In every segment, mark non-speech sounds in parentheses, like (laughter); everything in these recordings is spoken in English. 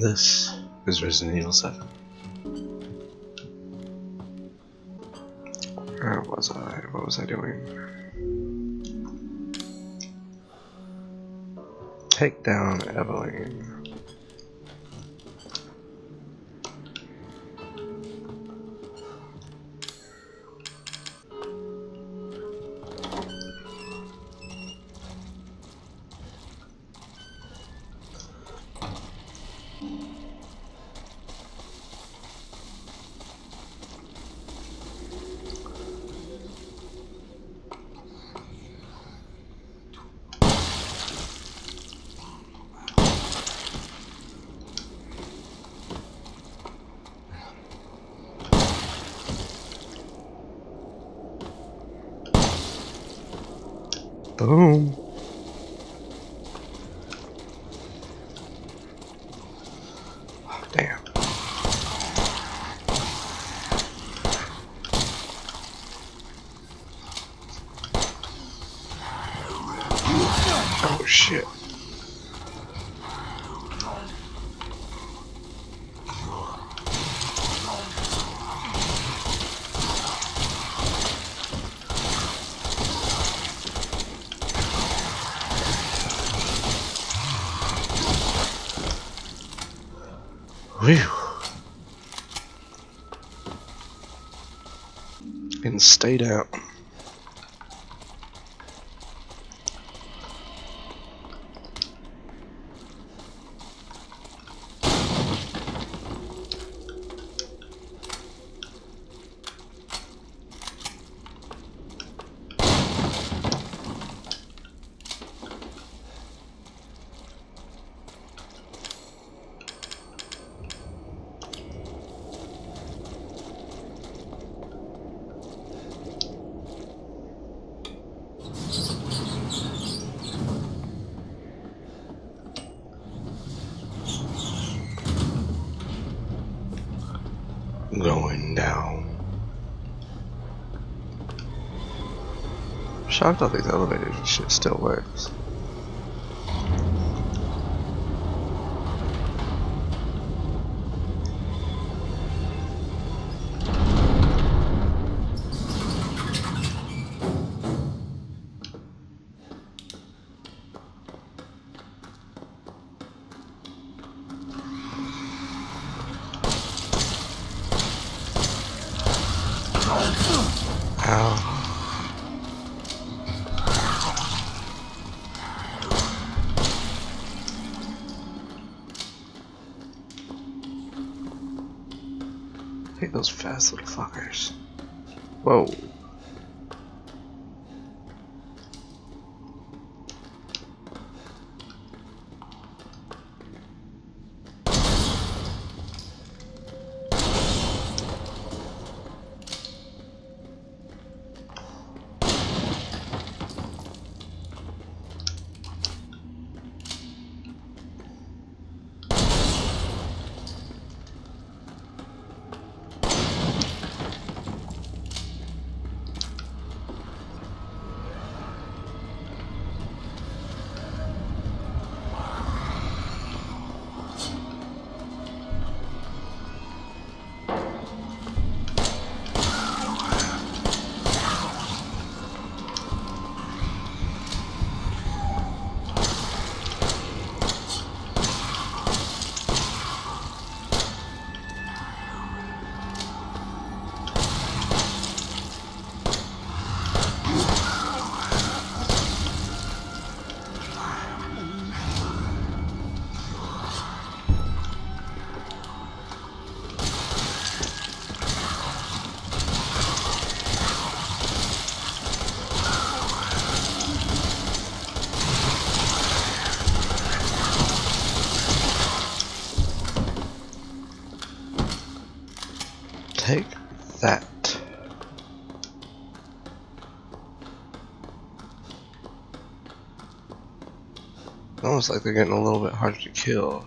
this is Resident Evil 7. Where was I? What was I doing? Take down Evelyn. Boom. Oh, damn. Oh shit. Whew. And stayed out. Going down. Shocked all these elevators and shit still works. Fast Like they're getting a little bit harder to kill.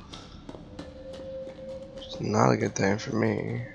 It's not a good thing for me.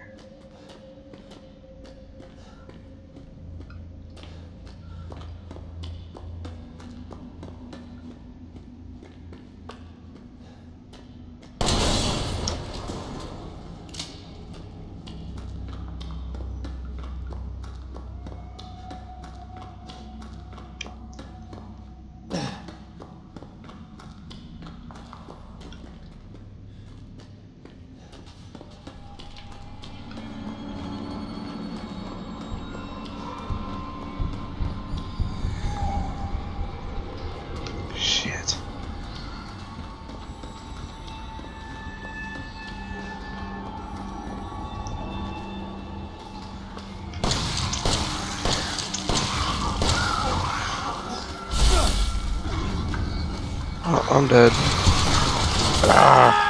I'm dead. Ah.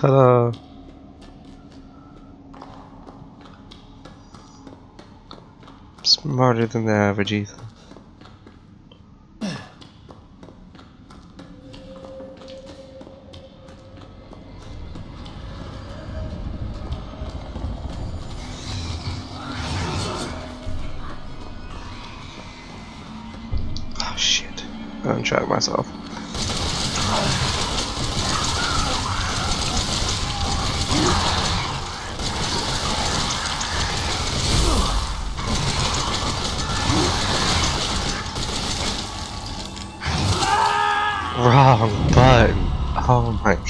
Ta-da! Smarter than the average Ethan.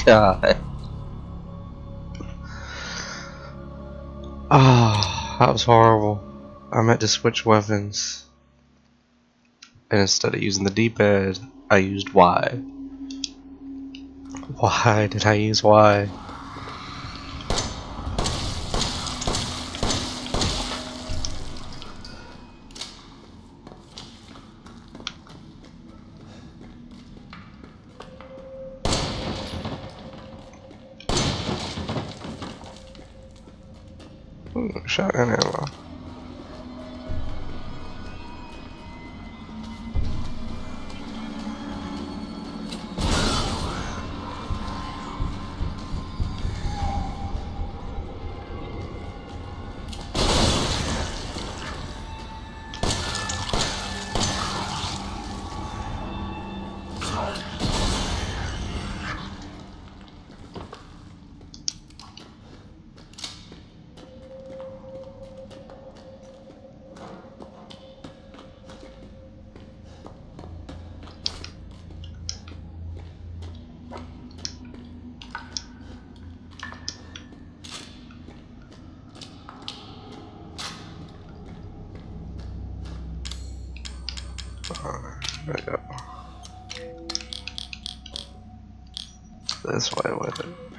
God. Ah, that was horrible. I meant to switch weapons. And instead of using the D-pad, I used Y. Why did I use Y? Shotgun ammo. There we go. This way with it.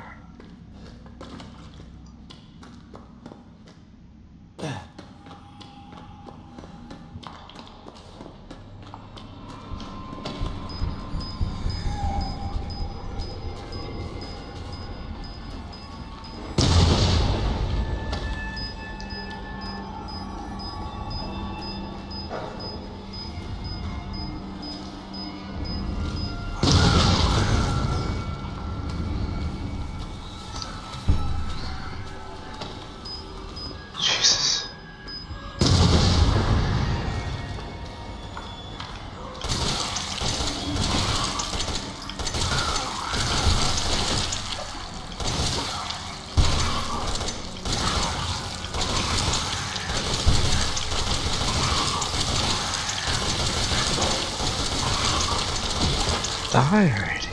Die already.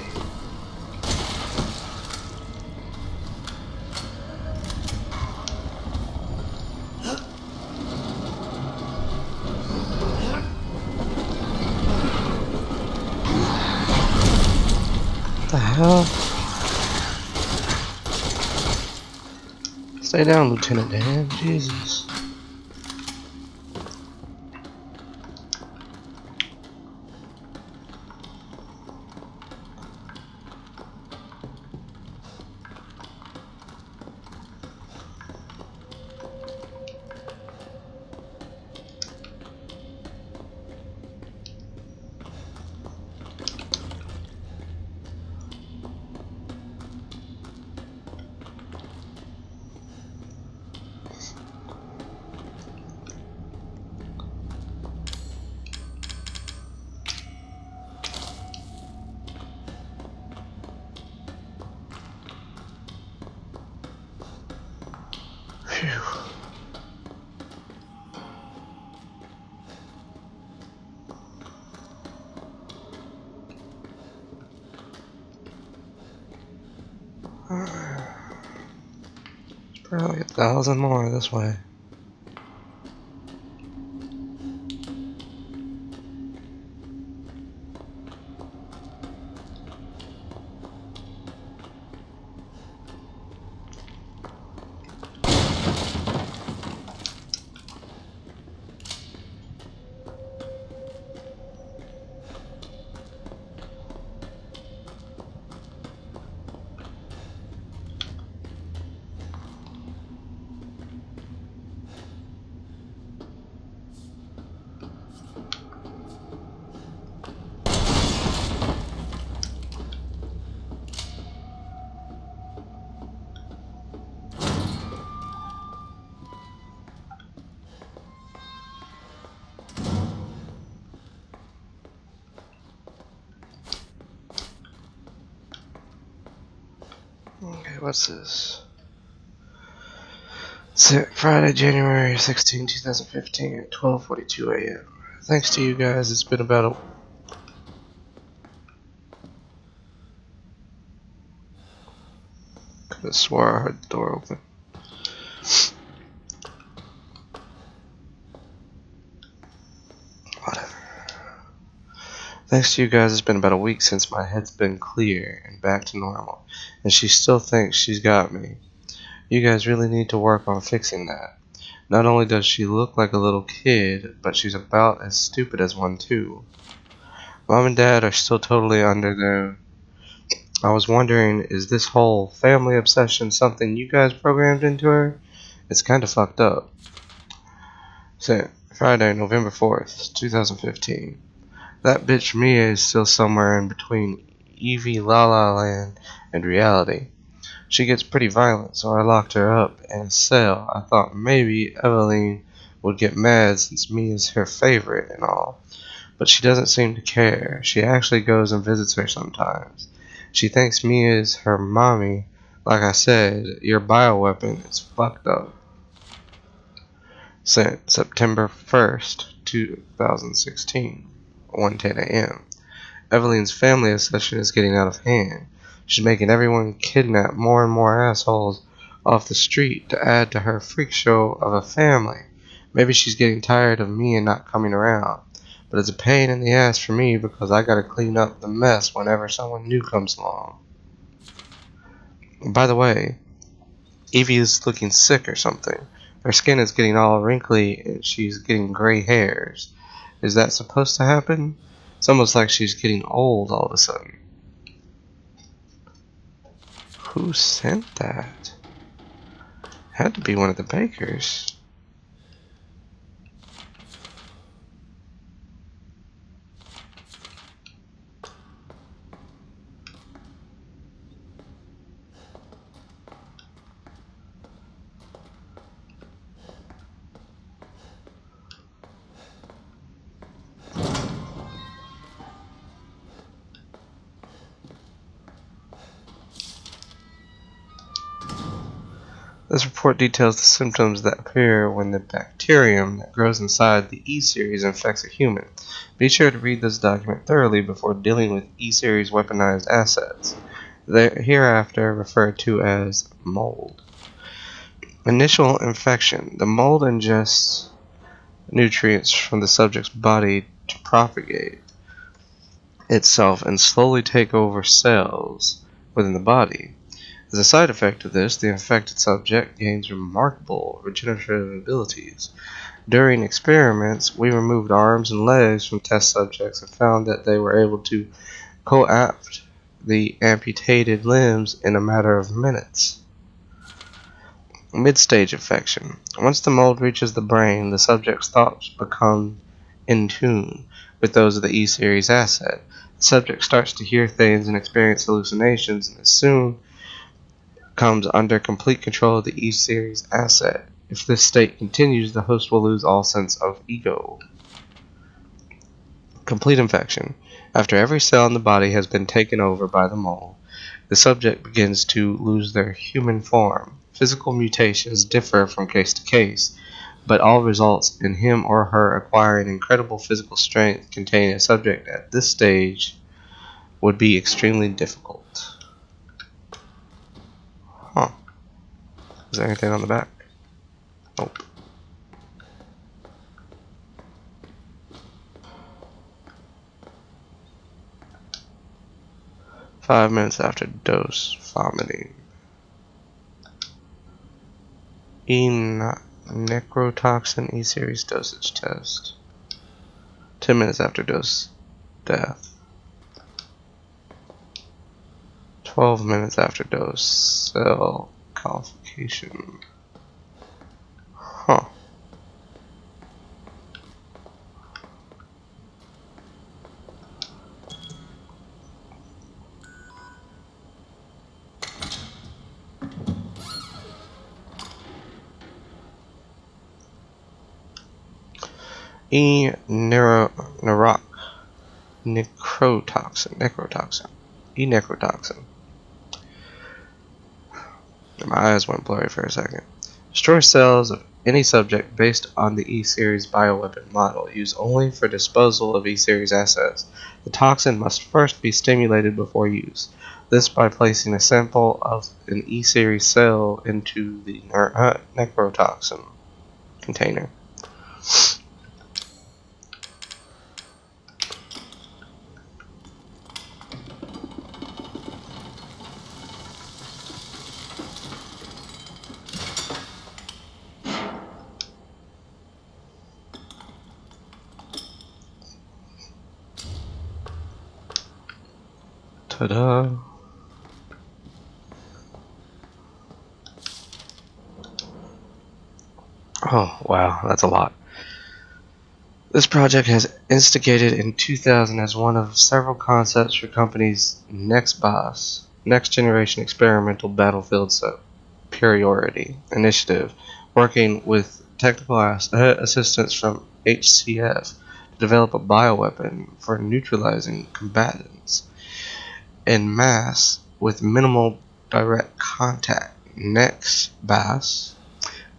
What the hell? Stay down, Lieutenant Dan. Jesus. There's (sighs) probably a thousand more this way. What's this? Friday, January 16, 2015 at 12.42 a.m. Thanks to you guys, it's been about a... Could've swore I heard the door open. Whatever. Thanks to you guys, it's been about a week since my head's been clear and back to normal, and she still thinks she's got me. You guys really need to work on fixing that. Not only does she look like a little kid, but she's about as stupid as one too. Mom and Dad are still totally under their... I was wondering, is this whole family obsession something you guys programmed into her? It's kinda fucked up. So, Friday, November 4th, 2015. That bitch Mia is still somewhere in between Evie La La Land and reality. She gets pretty violent, so I locked her up in a cell. I thought maybe Eveline would get mad since Mia is her favorite and all. But she doesn't seem to care. She actually goes and visits her sometimes. She thinks Mia is her mommy. Like I said, your bioweapon is fucked up. Sent September 1st, 2016. 1:10 a.m. Eveline's family obsession is getting out of hand. She's making everyone kidnap more and more assholes off the street to add to her freak show of a family. Maybe she's getting tired of me and not coming around. But it's a pain in the ass for me because I gotta clean up the mess whenever someone new comes along. By the way, Evie is looking sick or something. Her skin is getting all wrinkly and she's getting gray hairs. Is that supposed to happen? It's almost like she's getting old all of a sudden. Who sent that? Had to be one of the bakers. This report details the symptoms that appear when the bacterium that grows inside the E-series infects a human. Be sure to read this document thoroughly before dealing with E-series weaponized assets. They are hereafter referred to as mold. Initial infection. The mold ingests nutrients from the subject's body to propagate itself and slowly take over cells within the body. As a side effect of this, the infected subject gains remarkable regenerative abilities. During experiments, we removed arms and legs from test subjects and found that they were able to co-opt the amputated limbs in a matter of minutes. Mid-stage infection. Once the mold reaches the brain, the subject's thoughts become in tune with those of the E-series asset. The subject starts to hear things and experience hallucinations, and as soon comes under complete control of the E-series asset. If this state continues, the host will lose all sense of ego. Complete infection. After every cell in the body has been taken over by the mold, the subject begins to lose their human form. Physical mutations differ from case to case, but all results in him or her acquiring incredible physical strength containing a subject at this stage would be extremely difficult. Huh. Is there anything on the back? Nope. Five minutes after dose, vomiting. E necrotoxin E series dosage test. Ten minutes after dose, death. 12 minutes after dose, cell calcification. Huh. E neuro neuro necrotoxin necrotoxin E necrotoxin my eyes went blurry for a second. Destroy cells of any subject based on the E-Series bioweapon model, used only for disposal of E-Series assets. The toxin must first be stimulated before use. This by placing a sample of an E-Series cell into the uh, necrotoxin container. Ta-da! Oh, wow, that's a lot. This project has instigated in 2000 as one of several concepts for company's next boss, Next Generation Experimental Battlefield Superiority Initiative, working with technical uh, assistance from HCF to develop a bioweapon for neutralizing combatants in mass with minimal direct contact. Next, Bass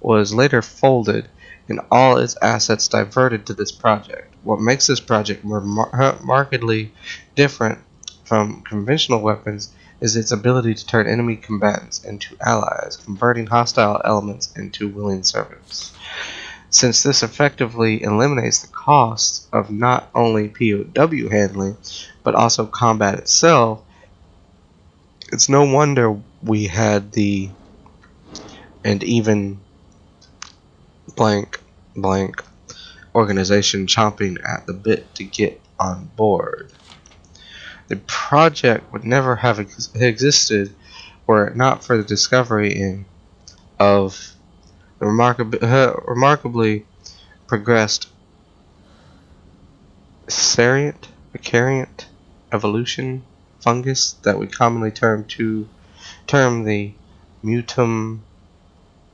was later folded and all its assets diverted to this project. What makes this project more mar markedly different from conventional weapons is its ability to turn enemy combatants into allies, converting hostile elements into willing servants. Since this effectively eliminates the costs of not only POW handling, but also combat itself, it's no wonder we had the and even blank blank organization chomping at the bit to get on board. The project would never have ex existed were it not for the discovery in of the remarkably, uh, remarkably progressed variant, variant evolution fungus that we commonly term to term the mutum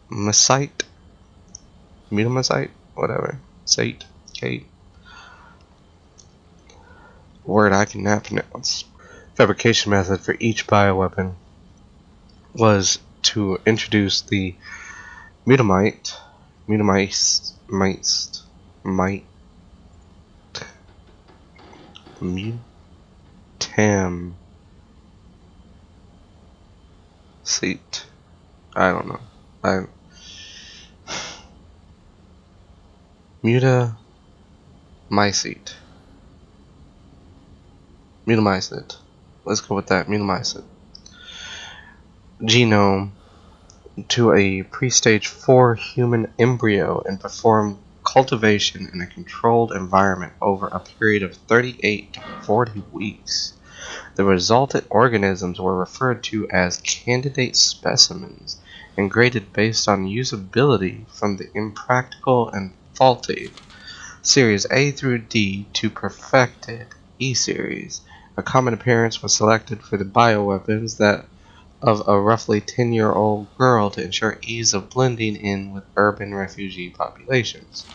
musite mutamicite whatever sate kate word I cannot pronounce. Fabrication method for each bioweapon was to introduce the mutamite mutamite mites might mute Tam seat. I don't know. I Muta Mycete. Mutamycete. Let's go with that. Mutamycete. Genome to a pre-stage 4 human embryo and perform cultivation in a controlled environment over a period of 38 to 40 weeks. The resultant organisms were referred to as candidate specimens and graded based on usability from the impractical and faulty series A through D to perfected E series. A common appearance was selected for the bioweapons that of a roughly 10 year old girl to ensure ease of blending in with urban refugee populations.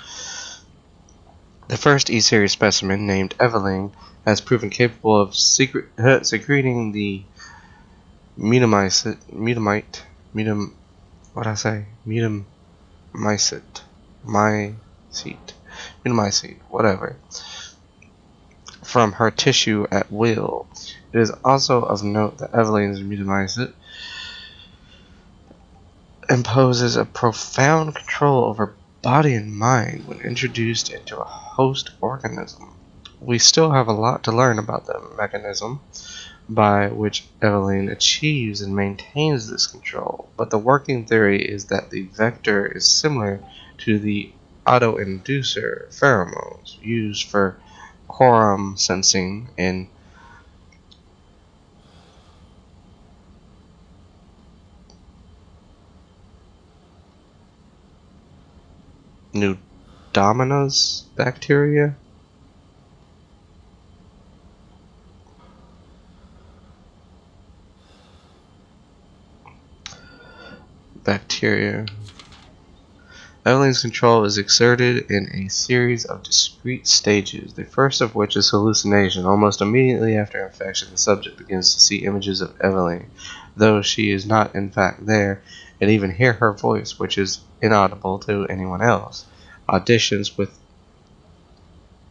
The first E series specimen, named Evelyn, has proven capable of secret, uh, secreting the mutamite, mutamite, mutam, what I say? Mutamycete. My seat. Mutamycete. Whatever. From her tissue at will. It is also of note that Evelyn's mutamycete imposes a profound control over body and mind when introduced into a host organism. We still have a lot to learn about the mechanism by which Eveline achieves and maintains this control, but the working theory is that the vector is similar to the autoinducer pheromones used for quorum sensing in Pseudomonas bacteria. Bacteria. Eveline's control is exerted in a series of discrete stages, the first of which is hallucination. Almost immediately after infection, the subject begins to see images of Eveline, though she is not in fact there, and even hear her voice, which is inaudible to anyone else. Auditions with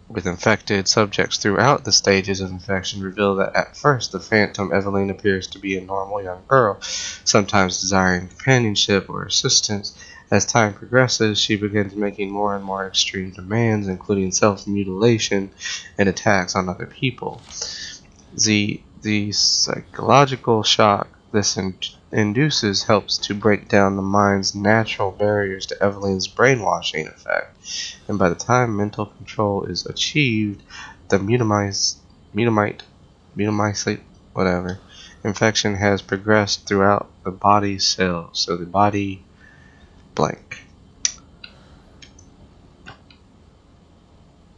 with infected subjects throughout the stages of infection reveal that at first the phantom Eveline appears to be a normal young girl, sometimes desiring companionship or assistance. As time progresses, she begins making more and more extreme demands, including self-mutilation and attacks on other people. The, the psychological shock this in induces helps to break down the mind's natural barriers to Evelyn's brainwashing effect, and by the time mental control is achieved, the mutamized, mutamite, mutamicete, whatever, infection has progressed throughout the body cells, so the body blank.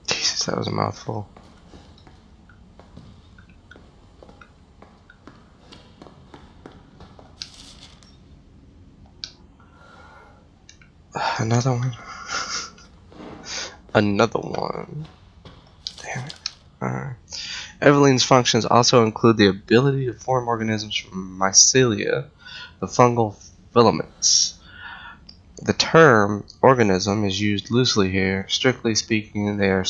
Jesus, that was a mouthful. Another one. Another one. Damn it. Alright. Eveline's functions also include the ability to form organisms from mycelia, the fungal filaments. The term organism is used loosely here. Strictly speaking, they are uh,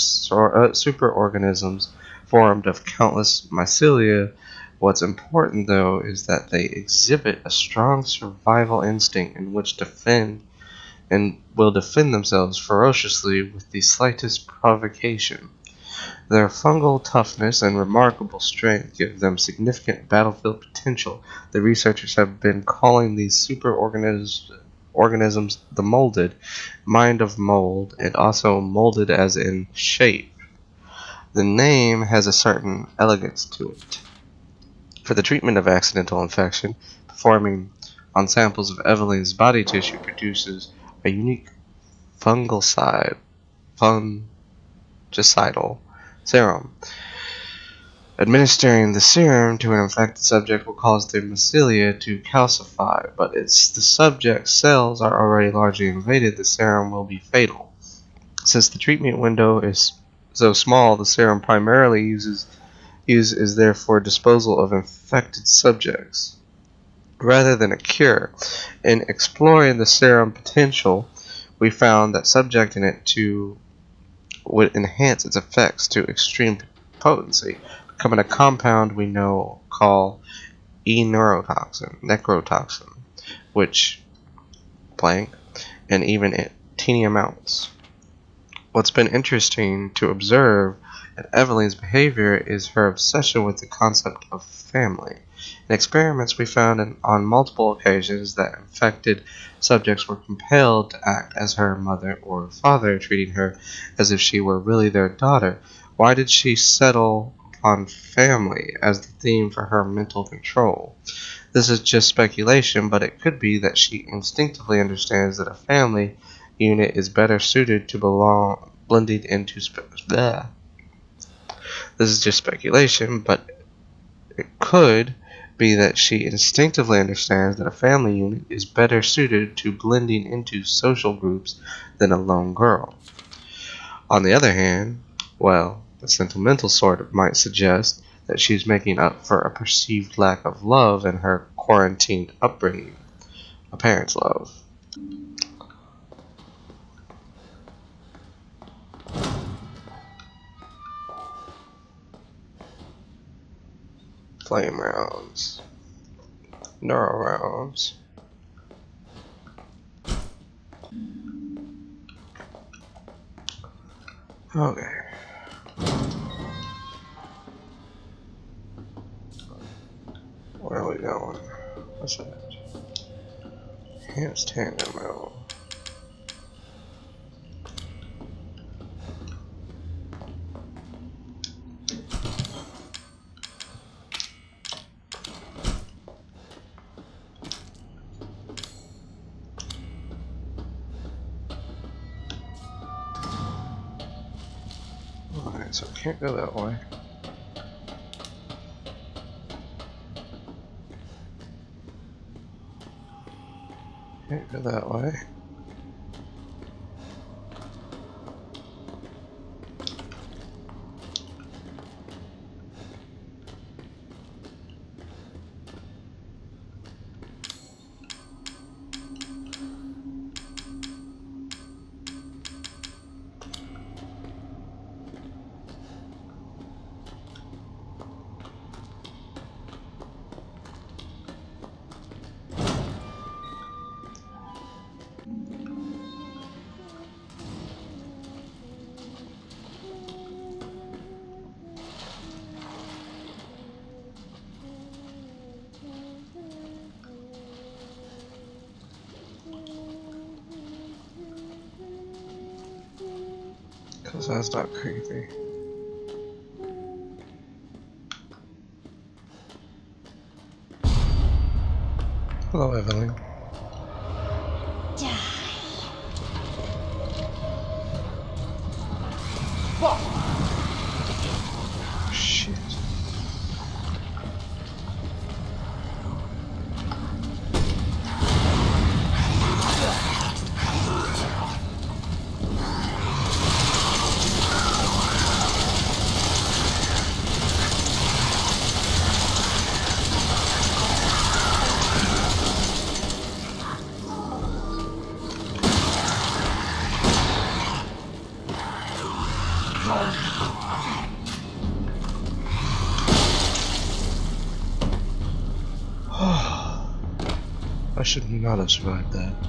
superorganisms formed of countless mycelia. What's important, though, is that they exhibit a strong survival instinct in which to defend and will defend themselves ferociously with the slightest provocation. Their fungal toughness and remarkable strength give them significant battlefield potential. The researchers have been calling these superorganisms organisms the molded, mind of mold, and also molded as in shape. The name has a certain elegance to it. For the treatment of accidental infection, performing on samples of Evelyn's body tissue produces a unique fungal fungicide, fungicidal serum. Administering the serum to an infected subject will cause the mycelia to calcify, but if the subject's cells are already largely invaded, the serum will be fatal. Since the treatment window is so small, the serum primarily uses use is therefore disposal of infected subjects rather than a cure. In exploring the serum potential, we found that subjecting it to would enhance its effects to extreme potency, becoming a compound we know call e-neurotoxin, necrotoxin, which blank, and even at teeny amounts. What's been interesting to observe in Evelyn's behavior is her obsession with the concept of family. In experiments, we found in, on multiple occasions that infected subjects were compelled to act as her mother or father, treating her as if she were really their daughter. Why did she settle upon family as the theme for her mental control? This is just speculation, but it could be that she instinctively understands that a family unit is better suited to belong blending into bleh. This is just speculation, but it could be that she instinctively understands that a family unit is better suited to blending into social groups than a lone girl. On the other hand, well, the sentimental sort might suggest that she's making up for a perceived lack of love in her quarantined upbringing, a parent's love. Flame rounds. Neural rounds. Okay. Where are we going? What's that? Enhanced tandem Alright, so I can't go that way. Can't go that way. Cause that's not creepy. Hello, Evelyn. Have survived that.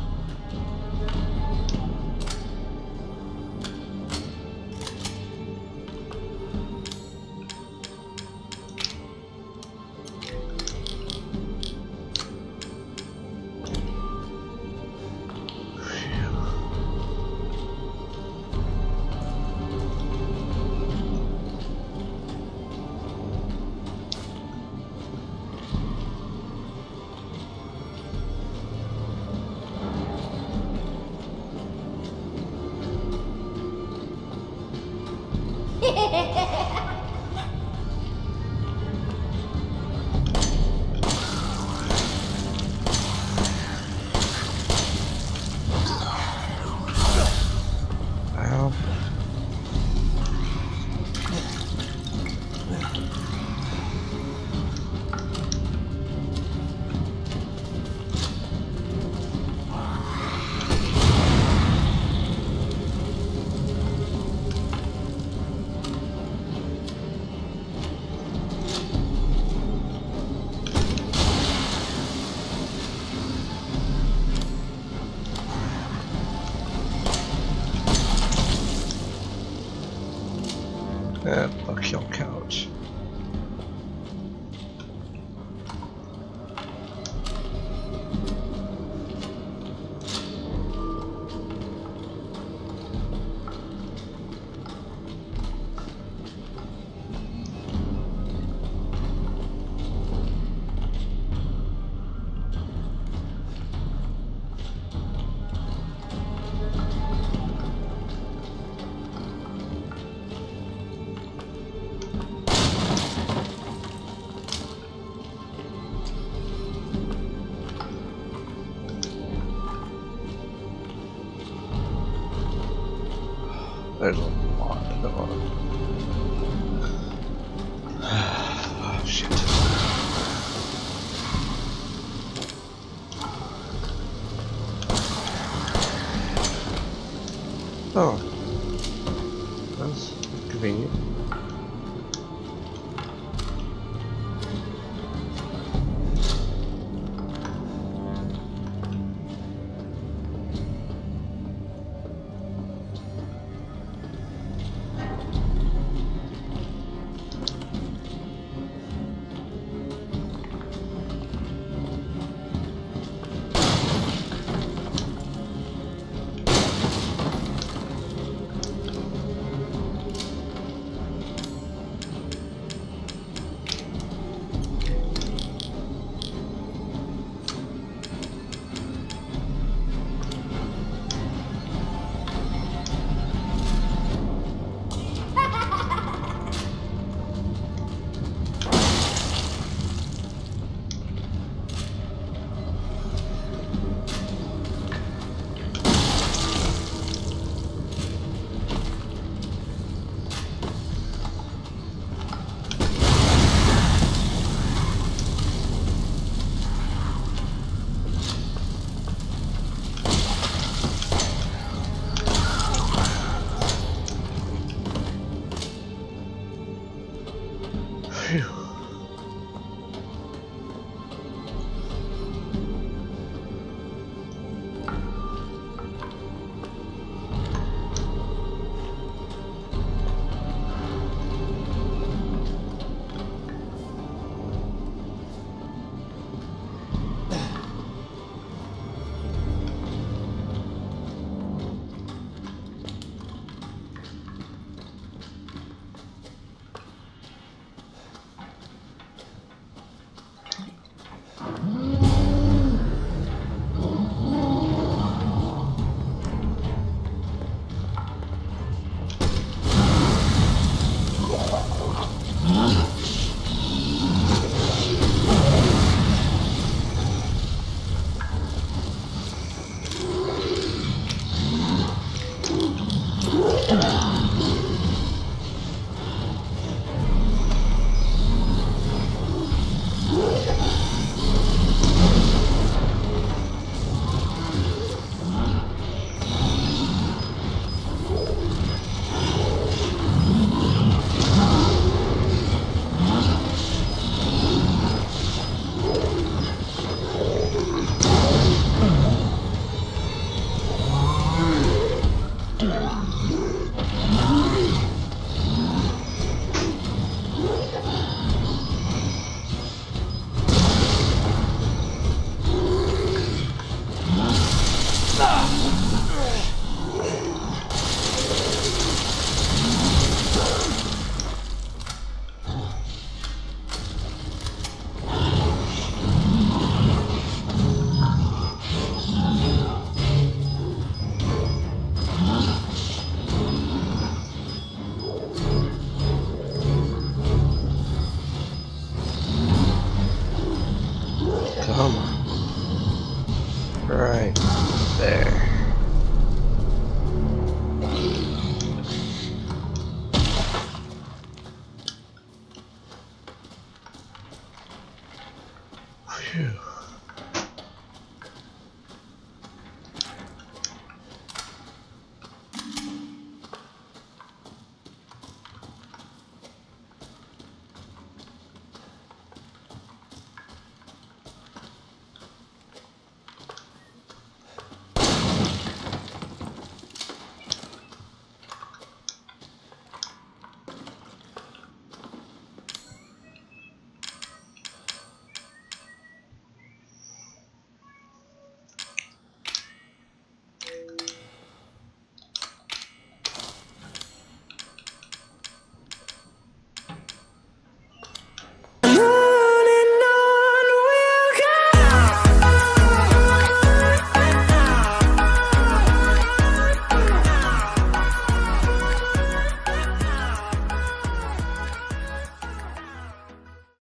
Eh, fuck your couch.